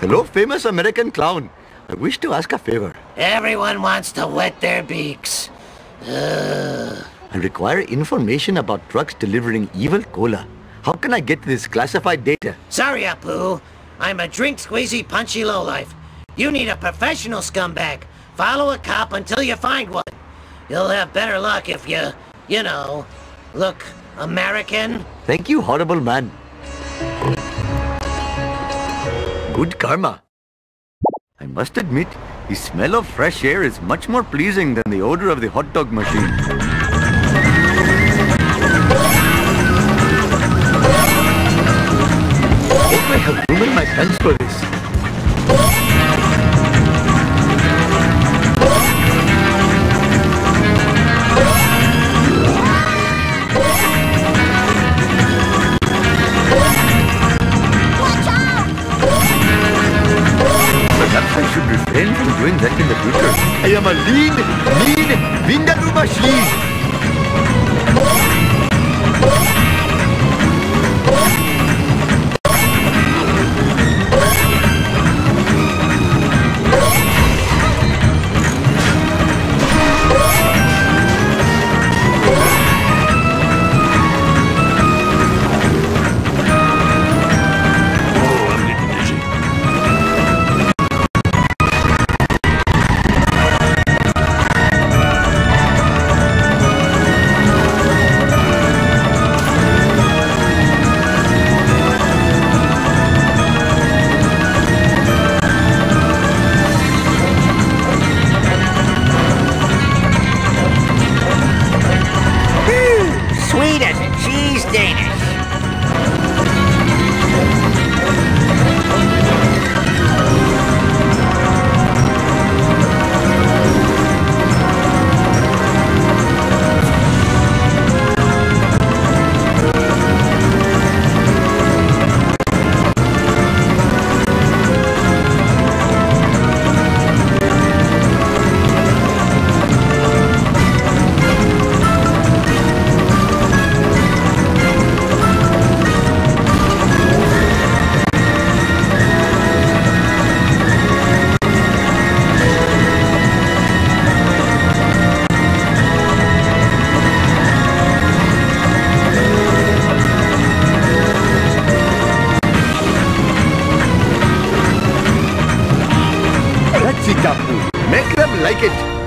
Hello, famous American clown. I wish to ask a favor. Everyone wants to wet their beaks. Ugh. I require information about trucks delivering evil cola. How can I get this classified data? Sorry, Apu. I'm a drink squeezy punchy lowlife. You need a professional scumbag. Follow a cop until you find one. You'll have better luck if you, you know, look American. Thank you, horrible man. Good karma. I must admit, the smell of fresh air is much more pleasing than the odor of the hot dog machine. For doing that in the future. I am a lean, mean Vindaloo machine. Coffee Make them like it.